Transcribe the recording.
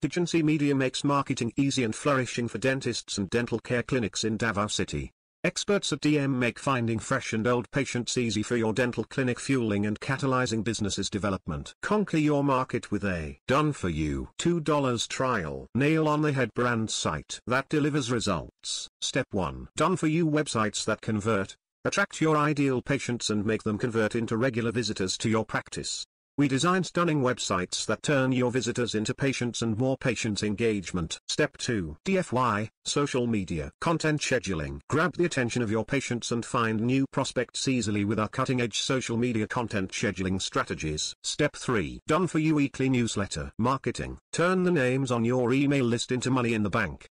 Digency Media makes marketing easy and flourishing for dentists and dental care clinics in Davao City. Experts at DM make finding fresh and old patients easy for your dental clinic fueling and catalyzing businesses development. Conquer your market with a done for you $2 trial nail on the head brand site that delivers results. Step 1. Done for you websites that convert. Attract your ideal patients and make them convert into regular visitors to your practice. We design stunning websites that turn your visitors into patients and more patients engagement. Step 2. DFY, Social Media Content Scheduling. Grab the attention of your patients and find new prospects easily with our cutting-edge social media content scheduling strategies. Step 3. Done for you weekly newsletter marketing. Turn the names on your email list into money in the bank.